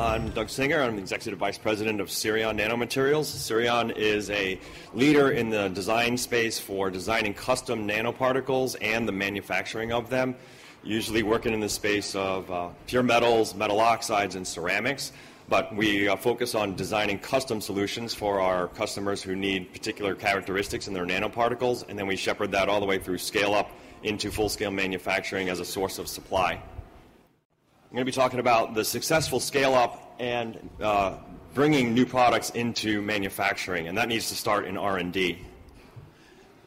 I'm Doug Singer. I'm the Executive Vice President of Cerion Nanomaterials. Cerion is a leader in the design space for designing custom nanoparticles and the manufacturing of them, usually working in the space of uh, pure metals, metal oxides, and ceramics. But we uh, focus on designing custom solutions for our customers who need particular characteristics in their nanoparticles, and then we shepherd that all the way through scale up into full scale manufacturing as a source of supply. I'm going to be talking about the successful scale up and uh, bringing new products into manufacturing, and that needs to start in R&D.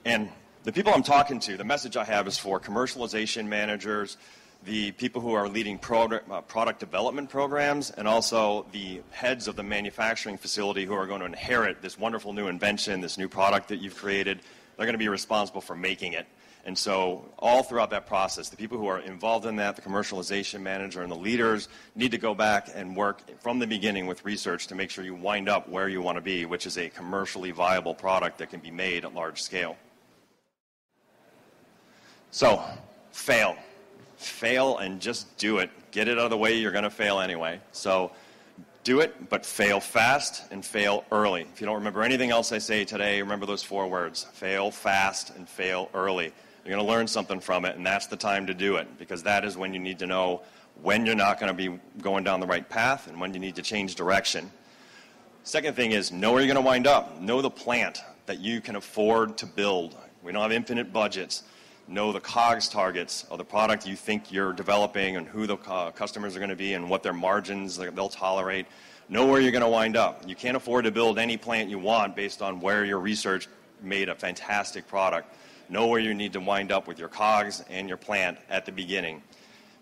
And the people I'm talking to, the message I have is for commercialization managers, the people who are leading product, uh, product development programs, and also the heads of the manufacturing facility who are going to inherit this wonderful new invention, this new product that you've created. They're going to be responsible for making it. And so, all throughout that process, the people who are involved in that, the commercialization manager and the leaders, need to go back and work from the beginning with research to make sure you wind up where you want to be, which is a commercially viable product that can be made at large scale. So, fail. Fail and just do it. Get it out of the way, you're going to fail anyway. So, do it, but fail fast and fail early. If you don't remember anything else I say today, remember those four words fail fast and fail early. You're going to learn something from it, and that's the time to do it because that is when you need to know when you're not going to be going down the right path and when you need to change direction. Second thing is know where you're going to wind up. Know the plant that you can afford to build. We don't have infinite budgets. Know the COGS targets of the product you think you're developing and who the uh, customers are going to be and what their margins they'll tolerate. Know where you're going to wind up. You can't afford to build any plant you want based on where your research made a fantastic product know where you need to wind up with your cogs and your plant at the beginning.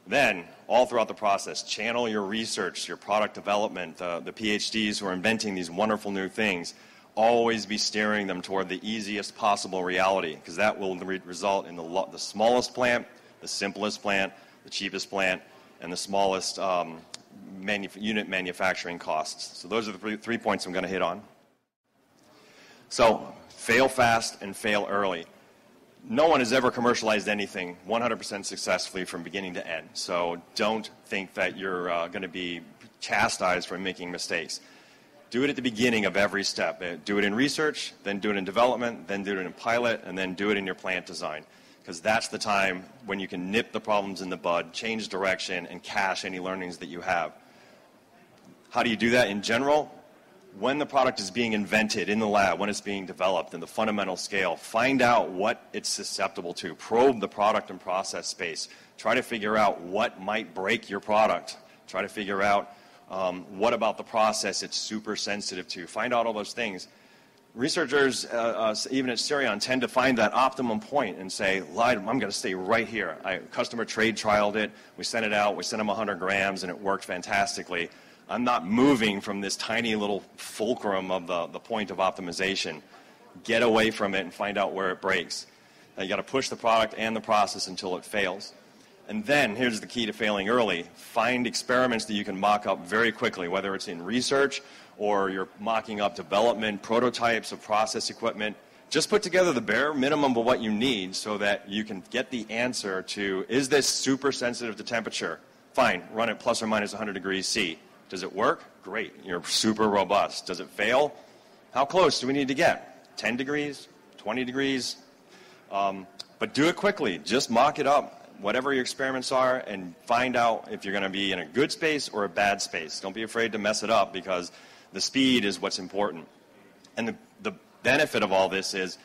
Then, all throughout the process, channel your research, your product development, uh, the PhDs who are inventing these wonderful new things. Always be steering them toward the easiest possible reality, because that will re- result in the, lo- the smallest plant, the simplest plant, the cheapest plant, and the smallest um, manu- unit manufacturing costs. So, those are the three, three points I'm going to hit on. So, fail fast and fail early no one has ever commercialized anything 100% successfully from beginning to end. So don't think that you're uh, going to be chastised for making mistakes. Do it at the beginning of every step. Uh, do it in research, then do it in development, then do it in pilot, and then do it in your plant design. Because that's the time when you can nip the problems in the bud, change direction, and cache any learnings that you have. How do you do that in general? When the product is being invented in the lab, when it's being developed in the fundamental scale, find out what it's susceptible to. Probe the product and process space. Try to figure out what might break your product. Try to figure out um, what about the process it's super sensitive to. Find out all those things. Researchers, uh, uh, even at Cerion, tend to find that optimum point and say, I'm going to stay right here. I, customer trade trialed it. We sent it out. We sent them 100 grams, and it worked fantastically. I'm not moving from this tiny little fulcrum of the, the point of optimization. Get away from it and find out where it breaks. Now, you got to push the product and the process until it fails. And then, here's the key to failing early find experiments that you can mock up very quickly, whether it's in research or you're mocking up development, prototypes of process equipment. Just put together the bare minimum of what you need so that you can get the answer to is this super sensitive to temperature? Fine, run it plus or minus 100 degrees C. Does it work? Great. You're super robust. Does it fail? How close do we need to get? 10 degrees? 20 degrees? Um, but do it quickly. Just mock it up, whatever your experiments are, and find out if you're going to be in a good space or a bad space. Don't be afraid to mess it up because the speed is what's important. And the, the benefit of all this is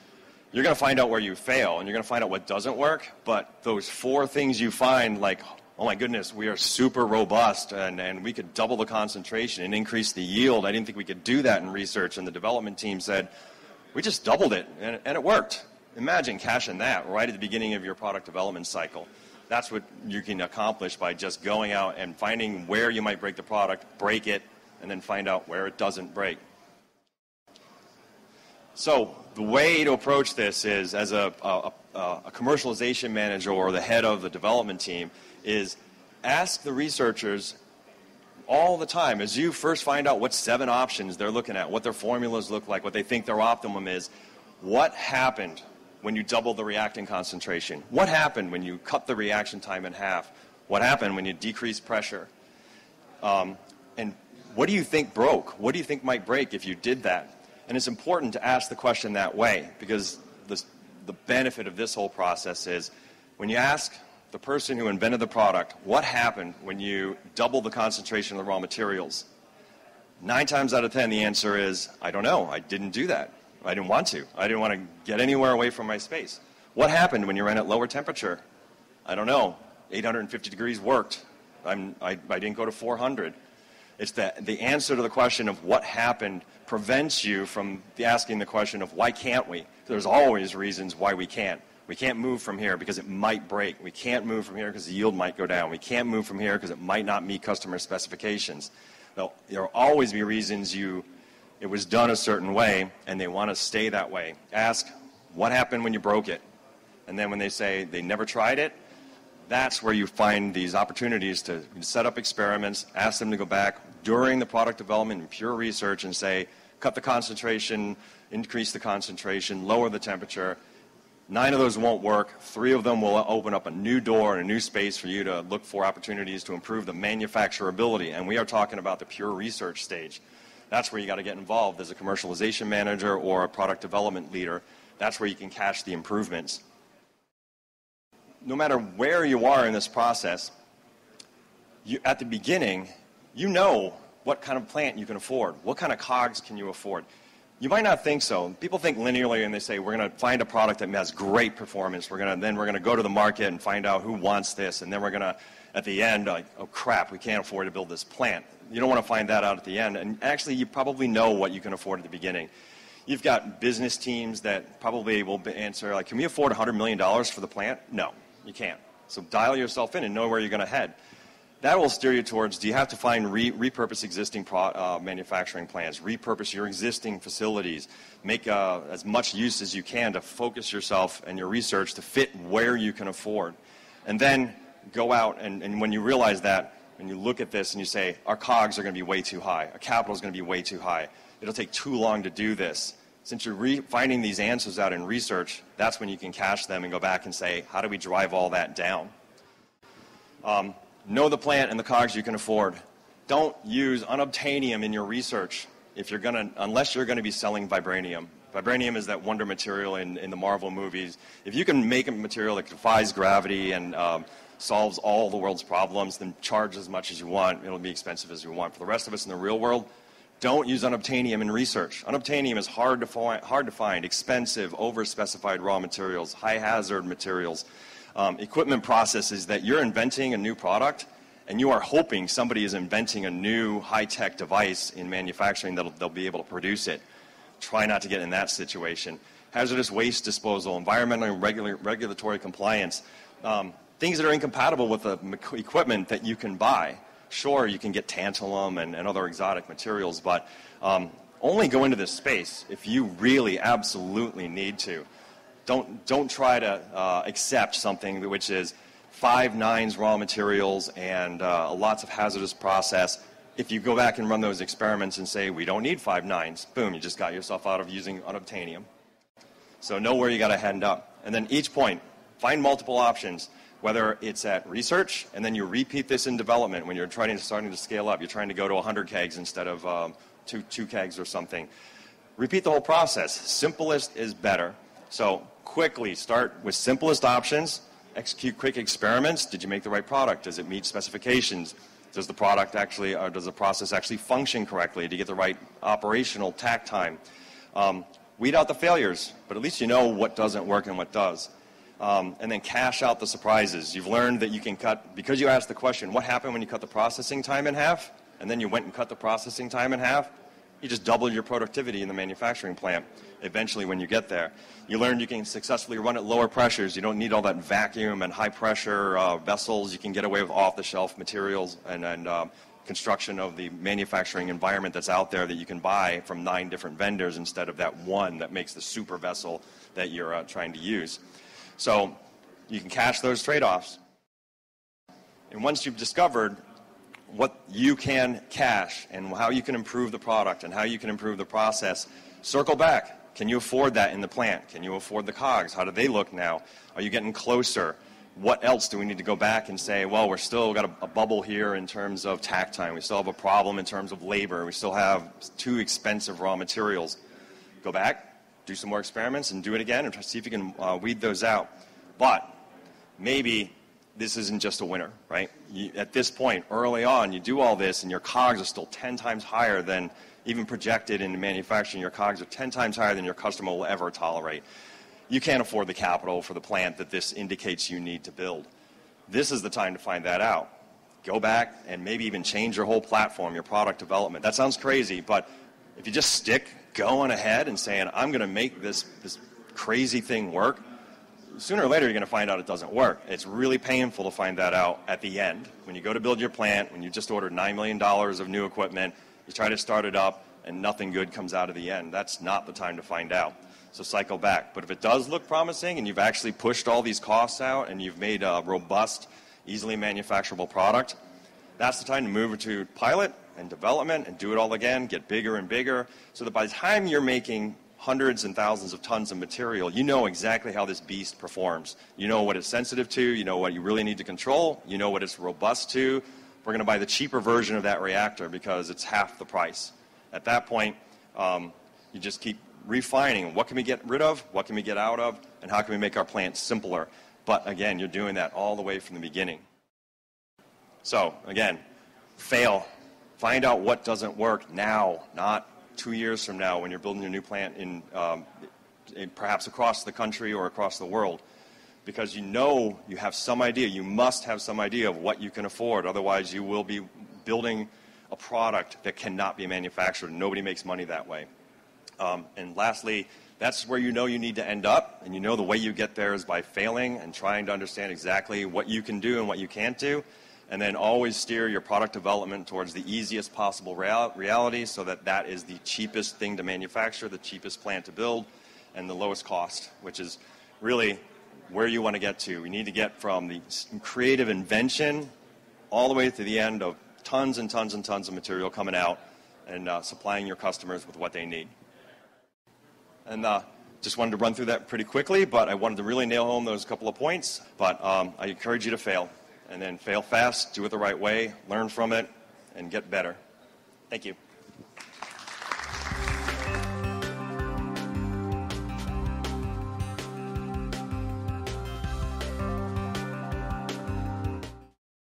you're going to find out where you fail and you're going to find out what doesn't work, but those four things you find, like oh my goodness, we are super robust and, and we could double the concentration and increase the yield. I didn't think we could do that in research. And the development team said, we just doubled it and, and it worked. Imagine cashing that right at the beginning of your product development cycle. That's what you can accomplish by just going out and finding where you might break the product, break it, and then find out where it doesn't break. So the way to approach this is as a, a, a, commercialization manager or the head of the development team is ask the researchers all the time as you first find out what seven options they're looking at, what their formulas look like, what they think their optimum is. What happened when you double the reactant concentration? What happened when you cut the reaction time in half? What happened when you decrease pressure? Um, and what do you think broke? What do you think might break if you did that? And it's important to ask the question that way because the, the benefit of this whole process is when you ask the person who invented the product, what happened when you doubled the concentration of the raw materials? Nine times out of ten, the answer is, I don't know. I didn't do that. I didn't want to. I didn't want to get anywhere away from my space. What happened when you ran at lower temperature? I don't know. 850 degrees worked. I'm, I, I didn't go to 400. It's that the answer to the question of what happened prevents you from asking the question of why can't we? There's always reasons why we can't. We can't move from here because it might break. We can't move from here because the yield might go down. We can't move from here because it might not meet customer specifications. There'll, there'll always be reasons you it was done a certain way and they want to stay that way. Ask what happened when you broke it. And then when they say they never tried it, that's where you find these opportunities to set up experiments, ask them to go back during the product development and pure research and say, cut the concentration, increase the concentration, lower the temperature. Nine of those won't work. Three of them will open up a new door and a new space for you to look for opportunities to improve the manufacturability. And we are talking about the pure research stage. That's where you got to get involved as a commercialization manager or a product development leader. That's where you can cash the improvements no matter where you are in this process, you, at the beginning, you know what kind of plant you can afford. What kind of cogs can you afford? You might not think so. People think linearly and they say, we're going to find a product that has great performance. We're going to, then we're going to go to the market and find out who wants this. And then we're going to, at the end, like, oh crap, we can't afford to build this plant. You don't want to find that out at the end. And actually, you probably know what you can afford at the beginning. You've got business teams that probably will answer, like, can we afford $100 million for the plant? No. You can't. So dial yourself in and know where you're going to head. That will steer you towards do you have to find re- repurpose existing uh, manufacturing plants, repurpose your existing facilities, make uh, as much use as you can to focus yourself and your research to fit where you can afford. And then go out and, and when you realize that, and you look at this and you say, our COGS are going to be way too high, our capital is going to be way too high, it'll take too long to do this since you're re- finding these answers out in research, that's when you can cache them and go back and say, how do we drive all that down? Um, know the plant and the cogs you can afford. Don't use unobtainium in your research if you're gonna, unless you're going to be selling vibranium. Vibranium is that wonder material in, in the Marvel movies. If you can make a material that defies gravity and um, solves all the world's problems, then charge as much as you want. It'll be expensive as you want. For the rest of us in the real world, don't use unobtainium in research. Unobtainium is hard to, find, hard to find expensive, over-specified raw materials, high-hazard materials, um, equipment processes that you're inventing a new product and you are hoping somebody is inventing a new high-tech device in manufacturing that they'll be able to produce it. Try not to get in that situation. Hazardous waste disposal, environmental and regulatory compliance, um, things that are incompatible with the equipment that you can buy sure, you can get tantalum and, and other exotic materials, but um, only go into this space if you really absolutely need to. Don't, don't try to uh, accept something which is five nines raw materials and uh, lots of hazardous process. If you go back and run those experiments and say, we don't need five nines, boom, you just got yourself out of using unobtainium. So know where you got to end up. And then each point, find multiple options whether it's at research and then you repeat this in development when you're trying to, starting to scale up. You're trying to go to 100 kegs instead of um, two, two kegs or something. Repeat the whole process. Simplest is better. So quickly start with simplest options. Execute quick experiments. Did you make the right product? Does it meet specifications? Does the product actually, or does the process actually function correctly? Do you get the right operational takt time? Um, weed out the failures, but at least you know what doesn't work and what does um, and then cash out the surprises. You've learned that you can cut, because you asked the question, what happened when you cut the processing time in half? And then you went and cut the processing time in half? You just doubled your productivity in the manufacturing plant eventually when you get there. You learned you can successfully run at lower pressures. You don't need all that vacuum and high pressure uh, vessels. You can get away with off the shelf materials and, and um, construction of the manufacturing environment that's out there that you can buy from nine different vendors instead of that one that makes the super vessel that you're uh, trying to use. So you can cache those trade offs. And once you've discovered what you can cache and how you can improve the product and how you can improve the process, circle back. Can you afford that in the plant? Can you afford the cogs? How do they look now? Are you getting closer? what else do we need to go back and say, well, we're still got a, a, bubble here in terms of takt time. We still have a problem in terms of labor. We still have too expensive raw materials. Go back, do some more experiments, and do it again, and try to see if you can uh, weed those out. But maybe this isn't just a winner, right? You, at this point, early on, you do all this, and your COGS are still 10 times higher than even projected in manufacturing. Your COGS are 10 times higher than your customer will ever tolerate you can't afford the capital for the plant that this indicates you need to build. This is the time to find that out. Go back and maybe even change your whole platform, your product development. That sounds crazy, but if you just stick going ahead and saying, I'm going to make this, this crazy thing work, sooner or later you're going to find out it doesn't work. It's really painful to find that out at the end. When you go to build your plant, when you just ordered $9 million of new equipment, you try to start it up, and nothing good comes out of the end. That's not the time to find out. So cycle back. But if it does look promising and you've actually pushed all these costs out and you've made a robust, easily manufacturable product, that's the time to move to pilot and development and do it all again, get bigger and bigger, so that by the time you're making hundreds and thousands of tons of material, you know exactly how this beast performs. You know what it's sensitive to, you know what you really need to control, you know what it's robust to. We're going to buy the cheaper version of that reactor because it's half the price. At that point, um, you just keep refining what can we get rid of, what can we get out of, and how can we make our plant simpler. But again, you're doing that all the way from the beginning. So again, fail. Find out what doesn't work now, not two years from now when you're building your new plant in, um, in perhaps across the country or across the world. Because you know you have some idea, you must have some idea of what you can afford. Otherwise, you will be building a product that cannot be manufactured. Nobody makes money that way. Um, and lastly, that's where you know you need to end up, and you know the way you get there is by failing and trying to understand exactly what you can do and what you can't do, and then always steer your product development towards the easiest possible real- reality so that that is the cheapest thing to manufacture, the cheapest plant to build, and the lowest cost, which is really where you want to get to. We need to get from the creative invention all the way to the end of tons and tons and tons of material coming out and uh, supplying your customers with what they need. And uh, just wanted to run through that pretty quickly, but I wanted to really nail home those couple of points. But um, I encourage you to fail, and then fail fast, do it the right way, learn from it, and get better. Thank you.